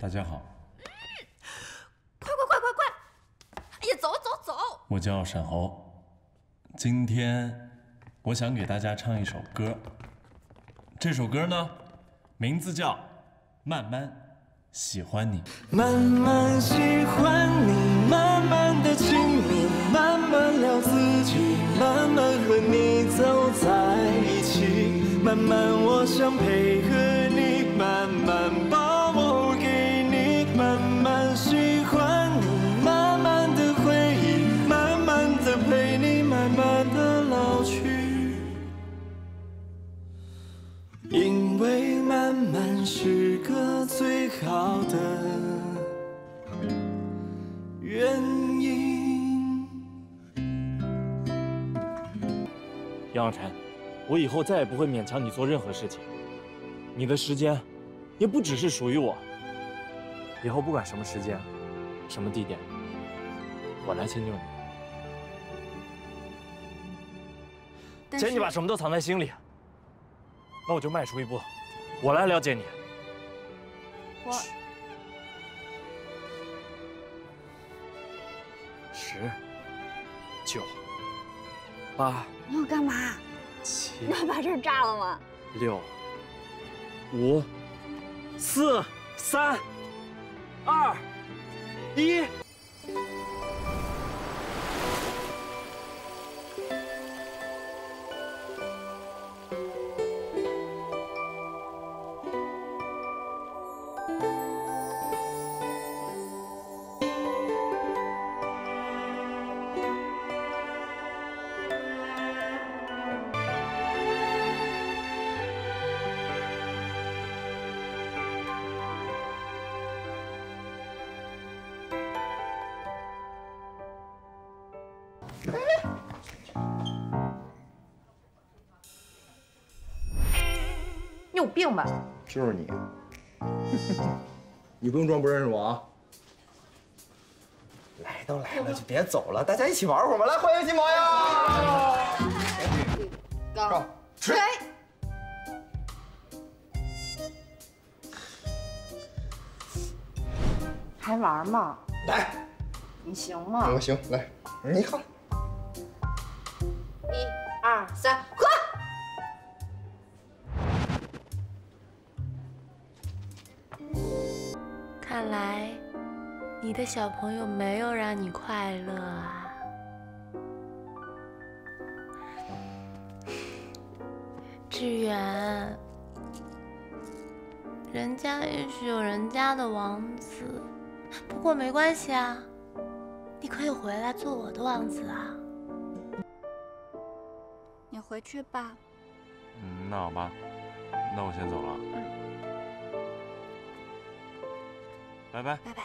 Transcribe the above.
大家好，快快快快快！哎呀，走走走！我叫沈侯，今天我想给大家唱一首歌。这首歌呢，名字叫《慢慢喜欢你》。慢慢喜欢你，慢慢的亲密，慢慢聊自己，慢慢和你走在一起，慢慢我想配合你，慢慢把慢慢的老去，因为慢慢是个最好的原因。杨晓晨，我以后再也不会勉强你做任何事情。你的时间，也不只是属于我。以后不管什么时间，什么地点，我来迁就你。既然你把什么都藏在心里，那我就迈出一步，我来了解你。我十、九、八、你要干嘛？七、你要把这儿炸了吗？六、五、四、三、二、一。你有病吧？就是你，你不用装不认识我啊！来都来了，就别走了，大家一起玩会儿吧！来，欢迎金毛呀！高吹。还玩吗？来，你行吗？我行，来，你看，一二三，喝！看来你的小朋友没有让你快乐啊。志远，人家也许有人家的王子，不过没关系啊，你可以回来做我的王子啊。你回去吧。嗯，那好吧，那我先走了。嗯拜拜。拜拜。